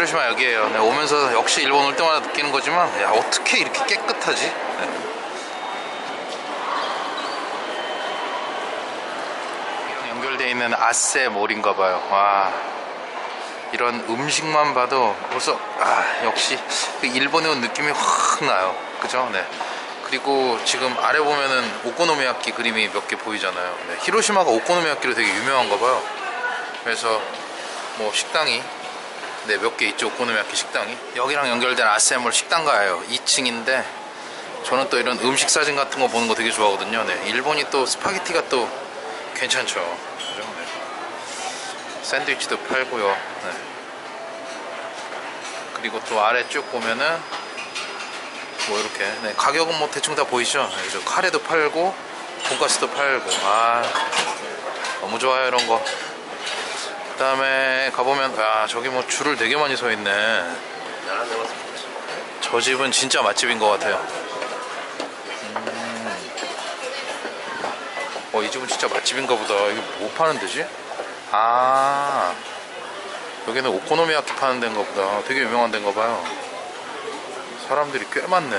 히로시마 여기에요. 네, 오면서 역시 일본 올 때마다 느끼는 거지만 야 어떻게 이렇게 깨끗하지? 네. 연결돼 있는 아세 몰인가 봐요. 와 이런 음식만 봐도 벌써 아 역시 그 일본에 온 느낌이 확 나요. 그죠? 네. 그리고 지금 아래 보면은 오코노미야끼 그림이 몇 개 보이잖아요. 네, 히로시마가 오코노미야끼로 되게 유명한가 봐요. 그래서 뭐 식당이 네 몇 개 있죠 오코노미야끼 식당이 여기랑 연결된 아세몰 식당가예요 2층인데 저는 또 이런 음식 사진 같은 거 보는 거 되게 좋아하거든요 네 일본이 또 스파게티가 또 괜찮죠 그죠? 네. 샌드위치도 팔고요 네. 그리고 또 아래 쭉 보면은 뭐 이렇게 네, 가격은 뭐 대충 다 보이죠 네, 그죠? 카레도 팔고 돈가스도 팔고 아 너무 좋아요 이런 거그 다음에 가보면 아 저기 뭐 줄을 되게 많이 서 있네. 저 집은 진짜 맛집인 것 같아요. 음. 어, 이 집은 진짜 맛집인가 보다. 이게 뭐 파는 데지? 아, 여기는 오코노미야키 파는 데인가 보다. 되게 유명한 데인가 봐요. 사람들이 꽤 많네.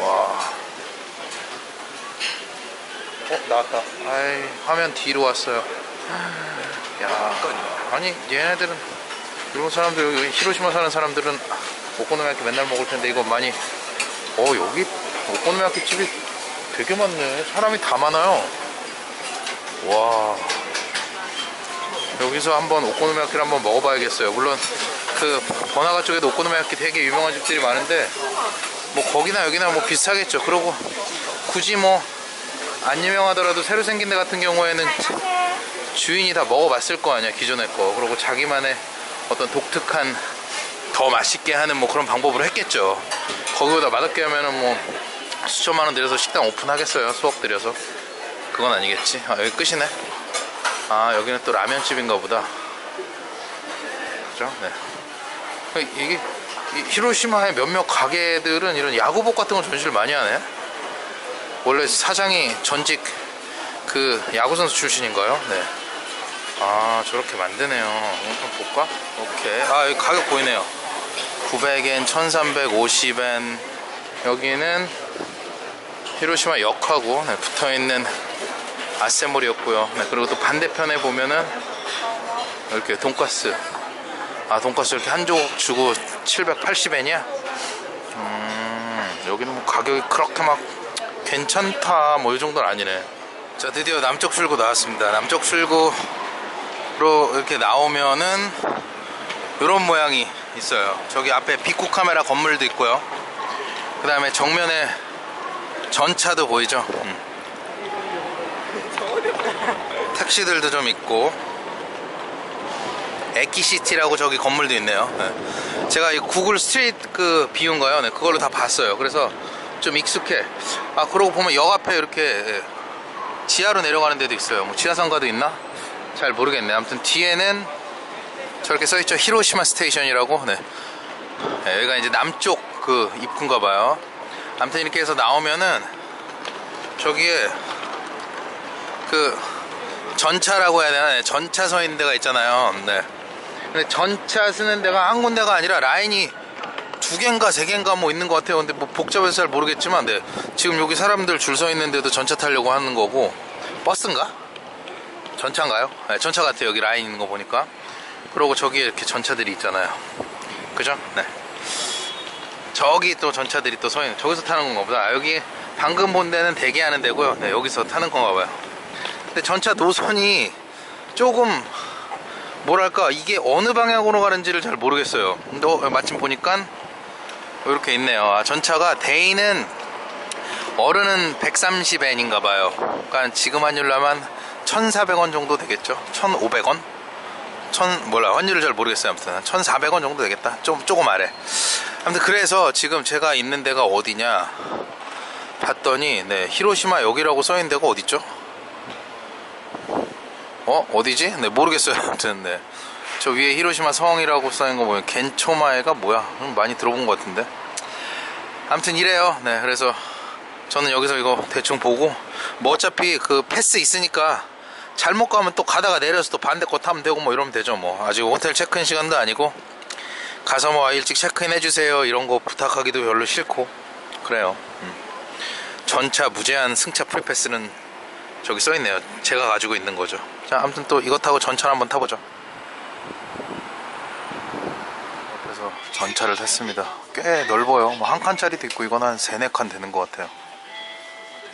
와. 어, 나왔다. 아이, 화면 뒤로 왔어요. 야, 아니 얘네들은 일본 사람들 여기 히로시마 사는 사람들은 오코노미야키 맨날 먹을 텐데 이거 많이. 어 여기 오코노미야키 집이 되게 많네. 사람이 다 많아요. 와. 여기서 한번 오코노미야키를 한번 먹어봐야겠어요. 물론 그 번화가 쪽에도 오코노미야키 되게 유명한 집들이 많은데 뭐 거기나 여기나 뭐 비슷하겠죠. 그러고 굳이 뭐 안 유명하더라도 새로 생긴 데 같은 경우에는 주인이 다 먹어봤을 거 아니야 기존의 거. 그리고 자기만의 어떤 독특한 더 맛있게 하는 뭐 그런 방법으로 했겠죠. 거기보다 맛없게 하면은 뭐 수천만 원 들여서 식당 오픈하겠어요 수억 들여서. 그건 아니겠지. 아 여기 끝이네. 아 여기는 또 라면집인가 보다. 그죠? 네. 이게 히로시마의 몇몇 가게들은 이런 야구복 같은 거 전시를 많이 하네? 원래 사장이 전직 그 야구선수 출신인가요? 네. 아 저렇게 만드네요. 한번 볼까? 오케이. 아 여기 가격 보이네요. 900엔 1350엔. 여기는 히로시마 역하고 네, 붙어있는 아세몰이었고요. 네, 그리고 또 반대편에 보면은 이렇게 돈가스. 아 돈가스 이렇게 한 조각 주고 780엔이야? 음 여기는 뭐 가격이 그렇게 막 괜찮다 뭐 이 정도는 아니네. 자 드디어 남쪽 출구 나왔습니다. 남쪽 출구 로 이렇게 나오면은 이런 모양이 있어요. 저기 앞에 비쿠 카메라 건물도 있고요. 그 다음에 정면에 전차도 보이죠? 음. 택시들도 좀 있고. 에키시티라고 저기 건물도 있네요. 네. 제가 이 구글 street 그 view인 거요. 네, 그걸로 다 봤어요. 그래서 좀 익숙해. 아 그러고 보면 역 앞에 이렇게 예, 지하로 내려가는 데도 있어요. 뭐 지하상가도 있나? 잘 모르겠네 아무튼 뒤에는 저렇게 써있죠 히로시마 station이라고 네. 네, 여기가 이제 남쪽 그 입구인가 봐요 아무튼 이렇게 해서 나오면은 저기에 그 전차라고 해야 되나 네, 전차 서 있는 데가 있잖아요 네. 근데 전차 쓰는 데가 한 군데가 아니라 라인이 두 개인가 세 개인가 뭐 있는 것 같아요 근데 뭐 복잡해서 잘 모르겠지만 네. 지금 여기 사람들 줄 서 있는데도 전차 타려고 하는 거고 버스인가? 전차인가요? 네, 전차 같아요. 여기 라인 있는 거 보니까. 그리고 저기 이렇게 전차들이 있잖아요. 그죠? 네. 저기 또 전차들이 또 서 있는 저기서 타는 건가 보다. 아, 여기 방금 본 데는 대기하는 데고요. 네, 여기서 타는 건가 봐요. 근데 전차 노선이 조금 뭐랄까 이게 어느 방향으로 가는지를 잘 모르겠어요. 근데 어, 마침 보니까 이렇게 있네요. 아, 전차가 데이는 어른은 130엔인가 봐요. 그러니까 지금 환율로 하면 1,400원 정도 되겠죠? 1,500원? 천 몰라. 환율을 잘 모르겠어요 아무튼. 1,400원 정도 되겠다. 좀 조금 아래. 아무튼 그래서 지금 제가 있는 데가 어디냐? 봤더니 네 히로시마 여기라고 써있는 데가 어딨죠? 어? 어디지? 네 모르겠어요 아무튼. 네. 저 위에 히로시마 성이라고 써있는 거 보면 겐초마에가 뭐야? 많이 들어본 것 같은데. 아무튼 이래요. 네 그래서 저는 여기서 이거 대충 보고 뭐 어차피 그 패스 있으니까 잘못 가면 또 가다가 내려서 또 반대 거 타면 되고 뭐 이러면 되죠 뭐. 아직 호텔 체크인 시간도 아니고. 가서 뭐 일찍 체크인 해주세요. 이런 거 부탁하기도 별로 싫고. 그래요. 음. 전차 무제한 승차 프리패스는 저기 써있네요. 제가 가지고 있는 거죠. 자 아무튼 또 이거 타고 전차를 한번 타보죠. 그래서 전차를 탔습니다. 꽤 넓어요. 뭐 한 칸짜리도 있고 이건 한 세네 칸 되는 것 같아요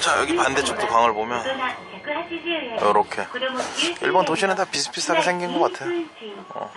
자 여기 반대쪽도 강을 보면 요렇게 일본 도시는 다 비슷비슷하게 생긴 것 같아요 어.